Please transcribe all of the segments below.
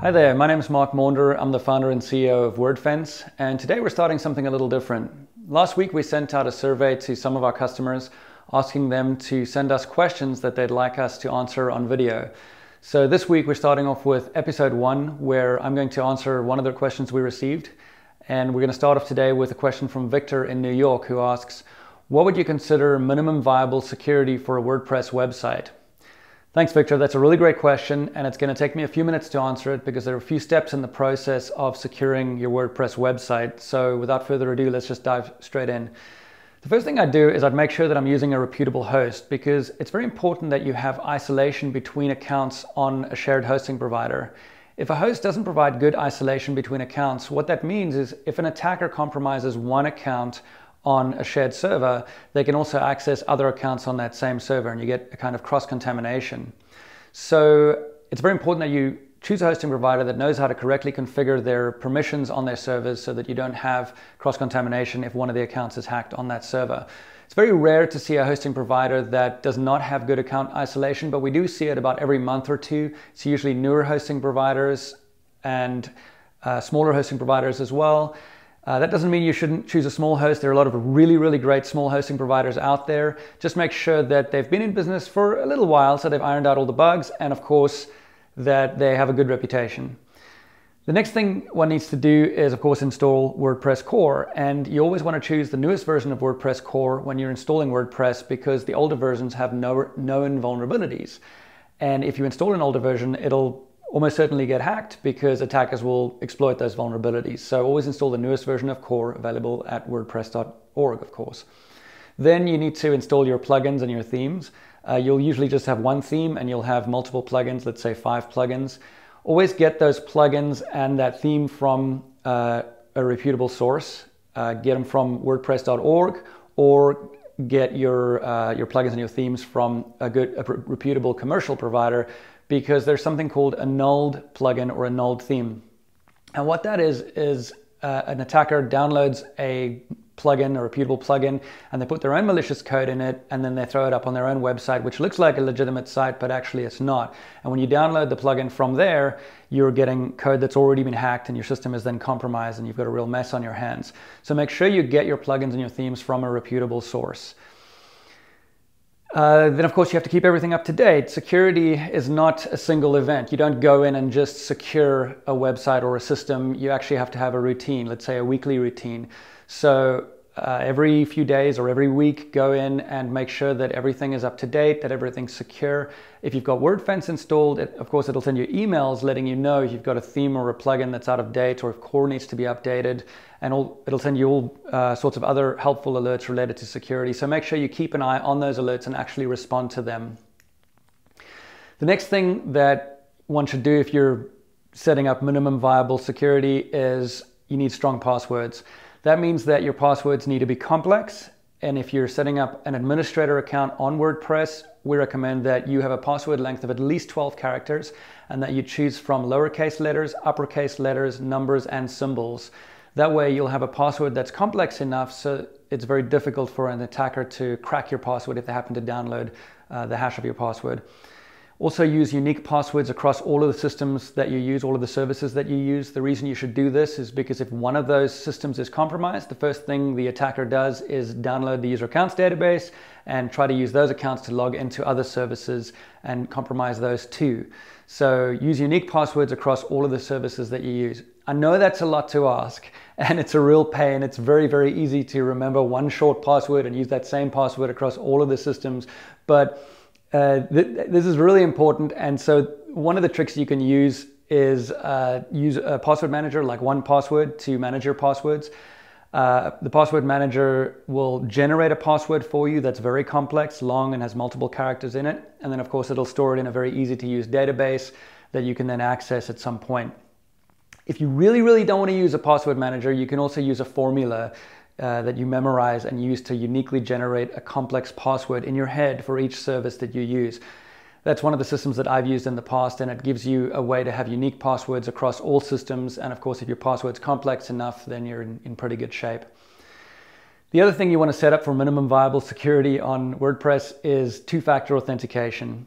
Hi there, my name is Mark Maunder. I'm the founder and CEO of Wordfence, and today we're starting something a little different. Last week we sent out a survey to some of our customers asking them to send us questions that they'd like us to answer on video. So this week we're starting off with episode one, where I'm going to answer one of the questions we received. And we're going to start off today with a question from Victor in New York who asks, what would you consider minimum viable security for a WordPress website? Thanks, Victor. That's a really great question, and it's going to take me a few minutes to answer it because there are a few steps in the process of securing your WordPress website. So without further ado, let's just dive straight in. The first thing I'd do is I'd make sure that I'm using a reputable host because it's very important that you have isolation between accounts on a shared hosting provider. If a host doesn't provide good isolation between accounts, what that means is if an attacker compromises one account on a shared server, they can also access other accounts on that same server and you get a kind of cross-contamination. So it's very important that you choose a hosting provider that knows how to correctly configure their permissions on their servers so that you don't have cross-contamination if one of the accounts is hacked on that server. It's very rare to see a hosting provider that does not have good account isolation, but we do see it about every month or two. It's usually newer hosting providers and uh, smaller hosting providers as well. Uh, that doesn't mean you shouldn't choose a small host. There are a lot of really, really great small hosting providers out there. Just make sure that they've been in business for a little while, so they've ironed out all the bugs, and of course, that they have a good reputation. The next thing one needs to do is, of course, install WordPress core. And you always want to choose the newest version of WordPress core when you're installing WordPress because the older versions have no, known vulnerabilities. And if you install an older version, it'll almost certainly get hacked because attackers will exploit those vulnerabilities. So always install the newest version of core available at wordpress.org, of course. Then you need to install your plugins and your themes. Uh, you'll usually just have one theme and you'll have multiple plugins, let's say five plugins. Always get those plugins and that theme from uh, a reputable source. Uh, get them from wordpress.org or get your, uh, your plugins and your themes from a good, a reputable commercial provider because there's something called a nulled plugin or a nulled theme. And what that is, is uh, an attacker downloads a plugin, a reputable plugin, and they put their own malicious code in it, and then they throw it up on their own website, which looks like a legitimate site, but actually it's not. And when you download the plugin from there, you're getting code that's already been hacked, and your system is then compromised, and you've got a real mess on your hands. So make sure you get your plugins and your themes from a reputable source. Uh, then of course you have to keep everything up to date. Security is not a single event. You don't go in and just secure a website or a system. You actually have to have a routine, let's say a weekly routine. So uh, every few days or every week, go in and make sure that everything is up to date, that everything's secure. If you've got Wordfence installed, it, of course, it'll send you emails letting you know if you've got a theme or a plugin that's out of date or if core needs to be updated. And all, it'll send you all uh, sorts of other helpful alerts related to security. So make sure you keep an eye on those alerts and actually respond to them. The next thing that one should do if you're setting up minimum viable security is you need strong passwords. That means that your passwords need to be complex. And if you're setting up an administrator account on WordPress, we recommend that you have a password length of at least 12 characters and that you choose from lowercase letters, uppercase letters, numbers, and symbols. That way you'll have a password that's complex enough so it's very difficult for an attacker to crack your password if they happen to download uh, the hash of your password. Also use unique passwords across all of the systems that you use, all of the services that you use. The reason you should do this is because if one of those systems is compromised, the first thing the attacker does is download the user accounts database and try to use those accounts to log into other services and compromise those too. So use unique passwords across all of the services that you use. I know that's a lot to ask and it's a real pain. It's very, very easy to remember one short password and use that same password across all of the systems. But uh, th this is really important. And so one of the tricks you can use is uh, use a password manager like 1Password to manage your passwords. Uh, the password manager will generate a password for you that's very complex, long, and has multiple characters in it. And then, of course, it'll store it in a very easy to use database that you can then access at some point. If you really, really don't want to use a password manager, you can also use a formula uh, that you memorize and use to uniquely generate a complex password in your head for each service that you use. That's one of the systems that I've used in the past, and it gives you a way to have unique passwords across all systems. And of course, if your password's complex enough, then you're in, in pretty good shape. The other thing you want to set up for minimum viable security on WordPress is two factor authentication.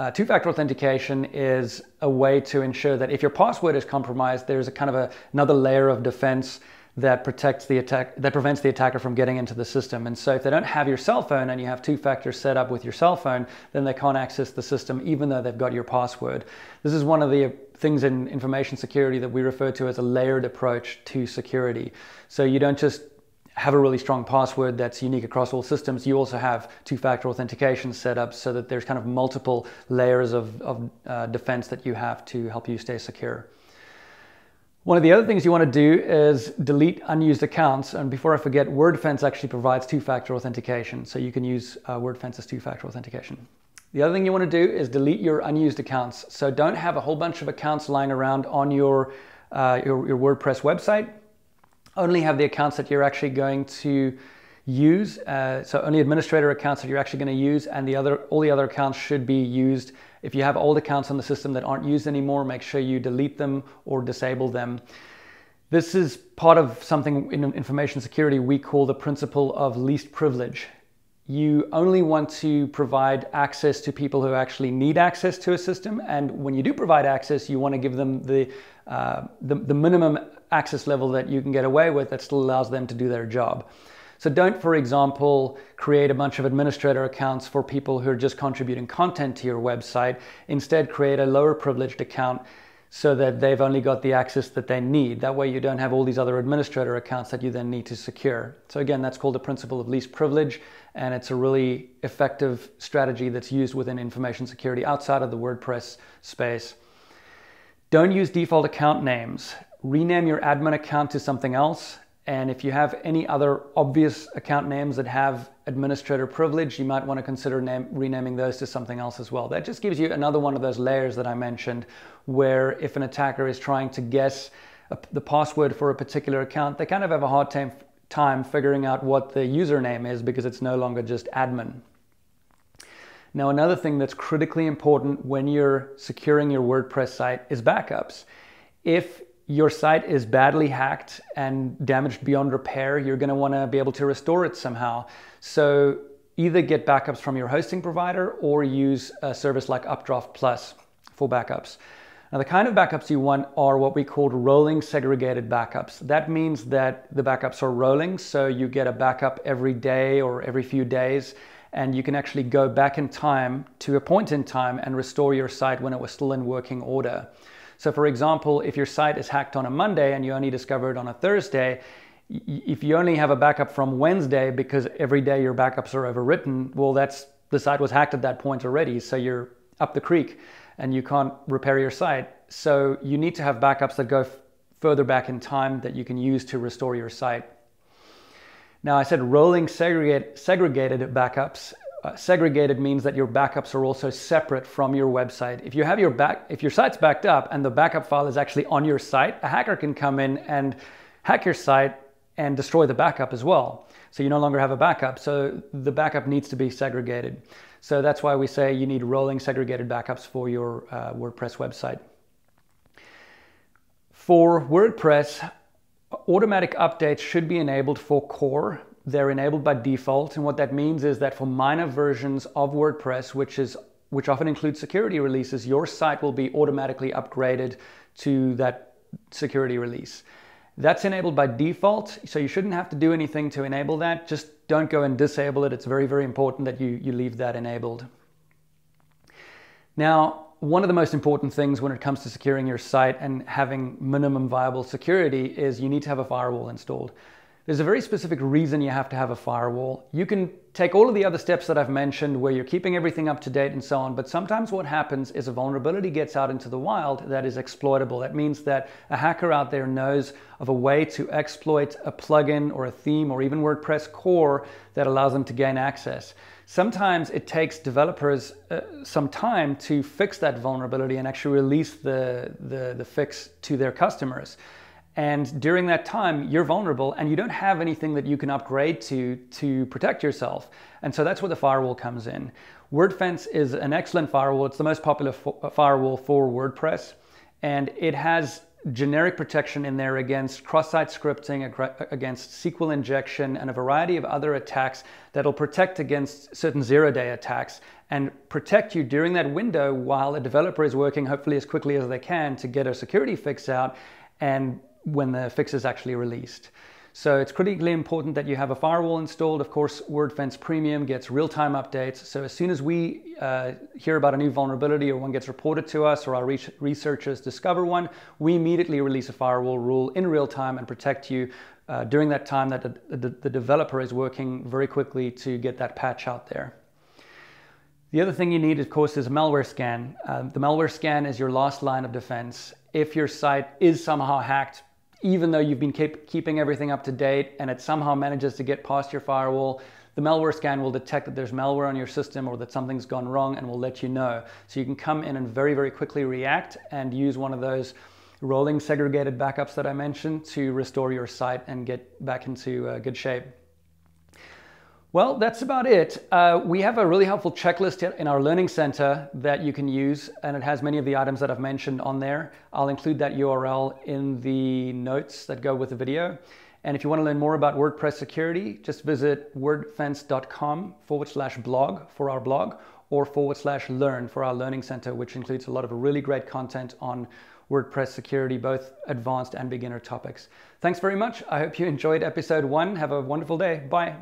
uh, two-factor authentication is a way to ensure that if your password is compromised, there's a kind of a, another layer of defense that protects the attack that prevents the attacker from getting into the system. And so if they don't have your cell phone and you have two factors set up with your cell phone, then they can't access the system even though they've got your password. This is one of the things in information security that we refer to as a layered approach to security. So you don't just have a really strong password that's unique across all systems, you also have two-factor authentication set up so that there's kind of multiple layers of, of uh, defense that you have to help you stay secure. One of the other things you want to do is delete unused accounts. And before I forget, Wordfence actually provides two-factor authentication. So you can use uh, Wordfence as two-factor authentication. The other thing you want to do is delete your unused accounts. So don't have a whole bunch of accounts lying around on your, uh, your, your WordPress website. Only have the accounts that you're actually going to use. Uh, so only administrator accounts that you're actually going to use and the other, all the other accounts should be used if you have old accounts on the system that aren't used anymore, make sure you delete them or disable them. This is part of something in information security we call the principle of least privilege. You only want to provide access to people who actually need access to a system. And when you do provide access, you want to give them the, uh, the, the minimum access level that you can get away with that still allows them to do their job. So don't, for example, create a bunch of administrator accounts for people who are just contributing content to your website. Instead, create a lower privileged account so that they've only got the access that they need. That way you don't have all these other administrator accounts that you then need to secure. So again, that's called the principle of least privilege, and it's a really effective strategy that's used within information security outside of the WordPress space. Don't use default account names. Rename your admin account to something else and if you have any other obvious account names that have administrator privilege, you might want to consider name, renaming those to something else as well. That just gives you another one of those layers that I mentioned, where if an attacker is trying to guess a, the password for a particular account, they kind of have a hard time, time figuring out what the username is because it's no longer just admin. Now, another thing that's critically important when you're securing your WordPress site is backups. If your site is badly hacked and damaged beyond repair, you're going to want to be able to restore it somehow. So either get backups from your hosting provider or use a service like Updraft Plus for backups. Now, the kind of backups you want are what we call rolling segregated backups. That means that the backups are rolling, so you get a backup every day or every few days, and you can actually go back in time to a point in time and restore your site when it was still in working order. So for example, if your site is hacked on a Monday and you only discover it on a Thursday, if you only have a backup from Wednesday because every day your backups are overwritten, well, that's the site was hacked at that point already. So you're up the creek and you can't repair your site. So you need to have backups that go further back in time that you can use to restore your site. Now I said rolling segregate, segregated backups uh, segregated means that your backups are also separate from your website. If you have your back, if your site's backed up and the backup file is actually on your site, a hacker can come in and hack your site and destroy the backup as well. So you no longer have a backup. So the backup needs to be segregated. So that's why we say you need rolling segregated backups for your uh, WordPress website. For WordPress, automatic updates should be enabled for core they're enabled by default. And what that means is that for minor versions of WordPress, which is which often includes security releases, your site will be automatically upgraded to that security release. That's enabled by default, so you shouldn't have to do anything to enable that. Just don't go and disable it. It's very, very important that you, you leave that enabled. Now, one of the most important things when it comes to securing your site and having minimum viable security is you need to have a firewall installed. There's a very specific reason you have to have a firewall. You can take all of the other steps that I've mentioned where you're keeping everything up to date and so on, but sometimes what happens is a vulnerability gets out into the wild that is exploitable. That means that a hacker out there knows of a way to exploit a plugin or a theme or even WordPress core that allows them to gain access. Sometimes it takes developers uh, some time to fix that vulnerability and actually release the, the, the fix to their customers. And during that time, you're vulnerable and you don't have anything that you can upgrade to to protect yourself. And so that's where the firewall comes in. Wordfence is an excellent firewall. It's the most popular uh, firewall for WordPress. And it has generic protection in there against cross-site scripting, uh, against SQL injection, and a variety of other attacks that'll protect against certain zero-day attacks and protect you during that window while a developer is working hopefully as quickly as they can to get a security fix out and when the fix is actually released. So it's critically important that you have a firewall installed. Of course, Wordfence Premium gets real-time updates. So as soon as we uh, hear about a new vulnerability or one gets reported to us or our re researchers discover one, we immediately release a firewall rule in real time and protect you uh, during that time that the, the, the developer is working very quickly to get that patch out there. The other thing you need, of course, is a malware scan. Uh, the malware scan is your last line of defense. If your site is somehow hacked, even though you've been keep, keeping everything up to date and it somehow manages to get past your firewall, the malware scan will detect that there's malware on your system or that something's gone wrong and will let you know. So you can come in and very, very quickly react and use one of those rolling segregated backups that I mentioned to restore your site and get back into uh, good shape. Well, that's about it. Uh, we have a really helpful checklist in our Learning Center that you can use, and it has many of the items that I've mentioned on there. I'll include that URL in the notes that go with the video. And if you want to learn more about WordPress security, just visit wordfence.com forward slash blog for our blog or forward slash learn for our Learning Center, which includes a lot of really great content on WordPress security, both advanced and beginner topics. Thanks very much. I hope you enjoyed episode one. Have a wonderful day. Bye.